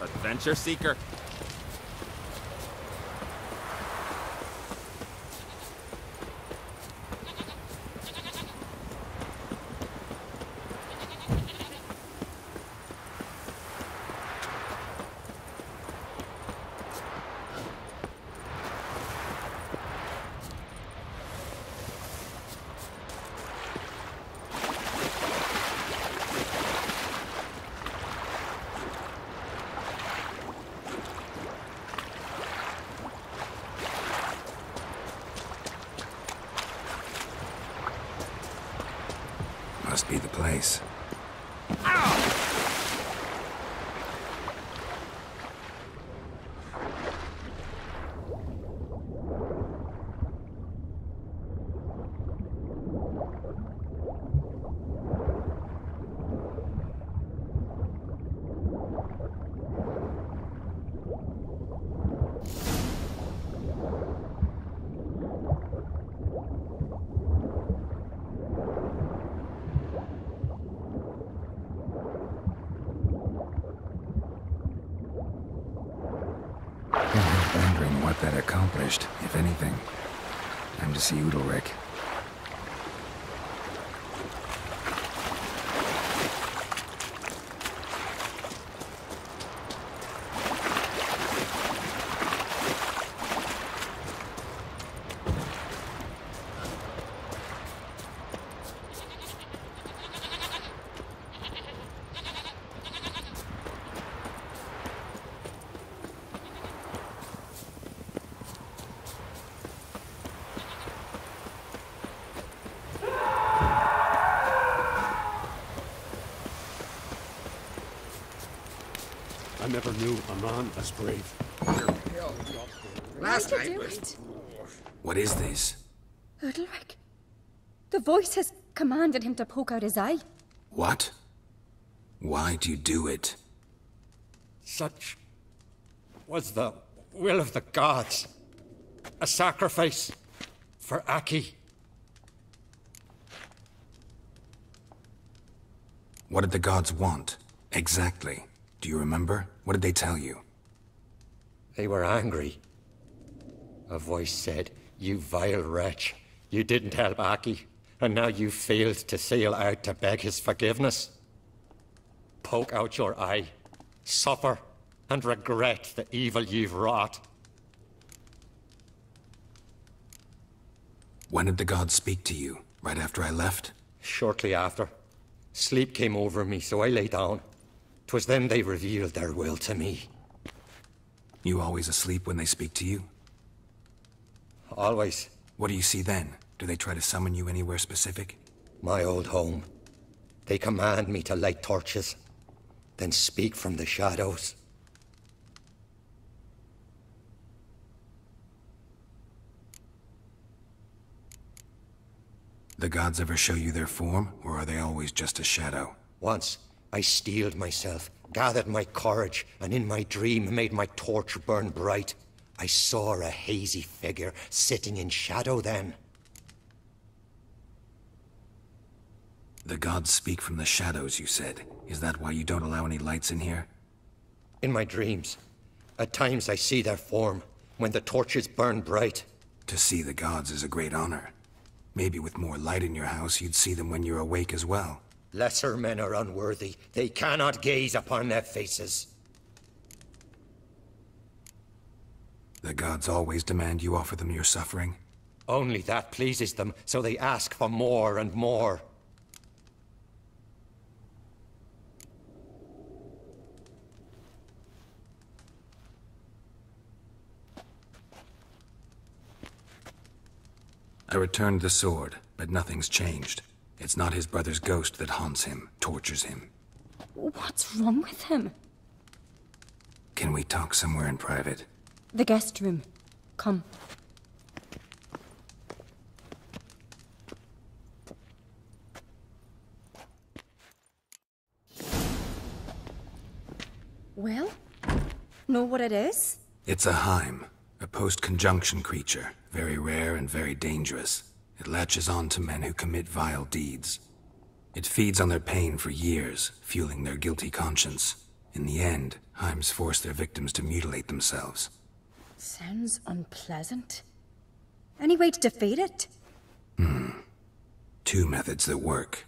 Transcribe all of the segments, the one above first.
Adventure seeker. Must be the place. If anything. Time to see Udalryk. Never knew a man as brave. Last night was? What is this? Udalryk. The voice has commanded him to poke out his eye. What? Why do you do it? Such was the will of the gods. A sacrifice for Aki. What did the gods want? Exactly. Do you remember? What did they tell you? They were angry. A voice said, You vile wretch, you didn't help Aki, and now you failed to sail out to beg his forgiveness. Poke out your eye, suffer, and regret the evil you've wrought. When did the gods speak to you? Right after I left? Shortly after, sleep came over me, so I lay down. 'Twas then they revealed their will to me. You always asleep when they speak to you? Always What do you see then? Do they try to summon you anywhere specific? my old home. They command me to light torches, then speak from the shadows. The gods ever show you their form, or are they always just a shadow? Once, I steeled myself, gathered my courage, and in my dream made my torch burn bright. I saw a hazy figure sitting in shadow then. The gods speak from the shadows, you said. Is that why you don't allow any lights in here? In my dreams, at times I see their form, when the torches burn bright. To see the gods is a great honor. Maybe with more light in your house, you'd see them when you're awake as well. Lesser men are unworthy. They cannot gaze upon their faces. The gods always demand you offer them your suffering. Only that pleases them, so they ask for more and more. I returned the sword, but nothing's changed. It's not his brother's ghost that haunts him, tortures him. What's wrong with him? Can we talk somewhere in private? The guest room. Come. Well, know what it is? It's a Hym, a post-conjunction creature, very rare and very dangerous. It latches on to men who commit vile deeds. It feeds on their pain for years, fueling their guilty conscience. In the end, Hyms force their victims to mutilate themselves. Sounds unpleasant. Any way to defeat it? Hmm. Two methods that work.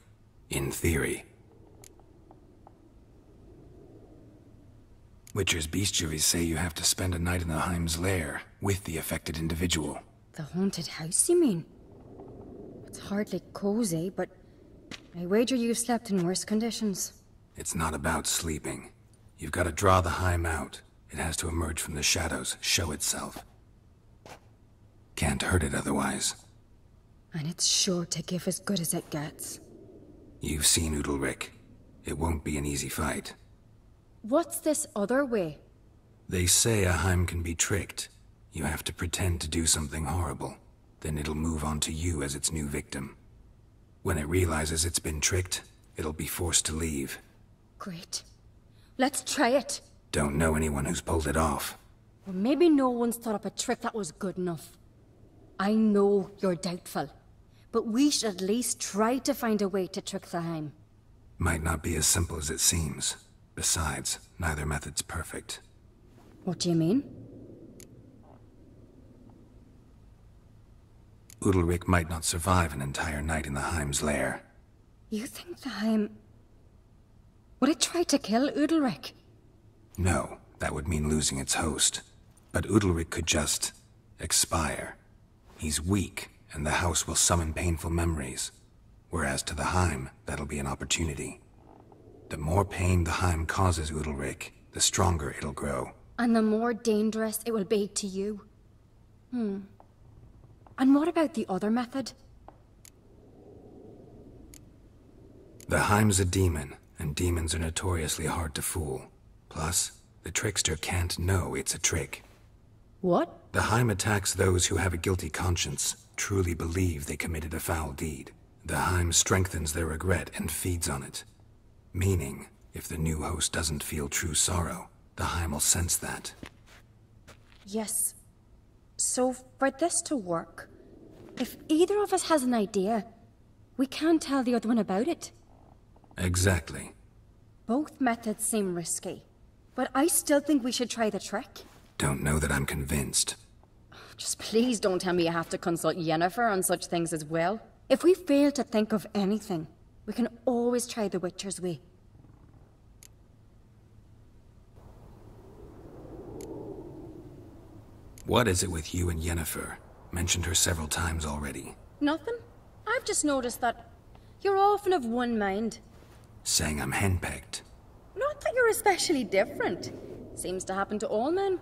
In theory. Witcher's bestiaries say you have to spend a night in the Hyms lair with the affected individual. The haunted house, you mean? Hardly cozy, but I wager you've slept in worse conditions. It's not about sleeping. You've got to draw the Hym out. It has to emerge from the shadows, show itself. Can't hurt it otherwise. And it's sure to give as good as it gets. You've seen Udalryk. It won't be an easy fight. What's this other way? They say a Hym can be tricked. You have to pretend to do something horrible. Then it'll move on to you as its new victim. When it realizes it's been tricked, it'll be forced to leave. Great. Let's try it. Don't know anyone who's pulled it off. Or maybe no one's thought up a trick that was good enough. I know you're doubtful, but we should at least try to find a way to trick the Hym. Might not be as simple as it seems. Besides, neither method's perfect. What do you mean? Udalryk might not survive an entire night in the Hym's lair. You think the Hym... Would it try to kill Udalryk? No, that would mean losing its host. But Udalryk could just... expire. He's weak, and the house will summon painful memories. Whereas to the Hym, that'll be an opportunity. The more pain the Hym causes Udalryk, the stronger it'll grow. And the more dangerous it will be to you. Hmm. And what about the other method? The Hym's a demon, and demons are notoriously hard to fool. Plus, the trickster can't know it's a trick. What? The Hym attacks those who have a guilty conscience, truly believe they committed a foul deed. The Hym strengthens their regret and feeds on it. Meaning, if the new host doesn't feel true sorrow, the Hym will sense that. Yes. So, for this to work, if either of us has an idea, we can tell the other one about it. Exactly. Both methods seem risky, but I still think we should try the trick. Don't know that I'm convinced. Just please don't tell me you have to consult Yennefer on such things as well. If we fail to think of anything, we can always try the Witcher's way. What is it with you and Yennefer? Mentioned her several times already. Nothing. I've just noticed that you're often of one mind. Saying I'm henpecked. Not that you're especially different. Seems to happen to all men.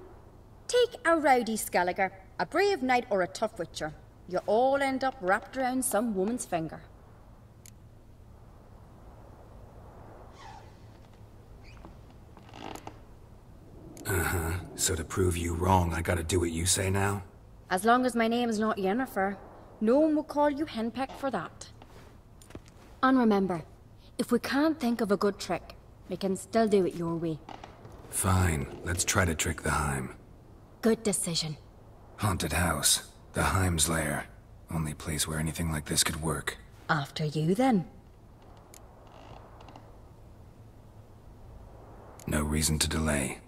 Take a rowdy Skelliger, a brave knight, or a tough witcher. You all end up wrapped around some woman's finger. Uh-huh. So to prove you wrong, I gotta do what you say now? As long as my name's not Yennefer, no one will call you henpecked for that. And remember, if we can't think of a good trick, we can still do it your way. Fine, let's try to trick the Hym. Good decision. Haunted house. The Hym's lair. Only place where anything like this could work. After you, then. No reason to delay.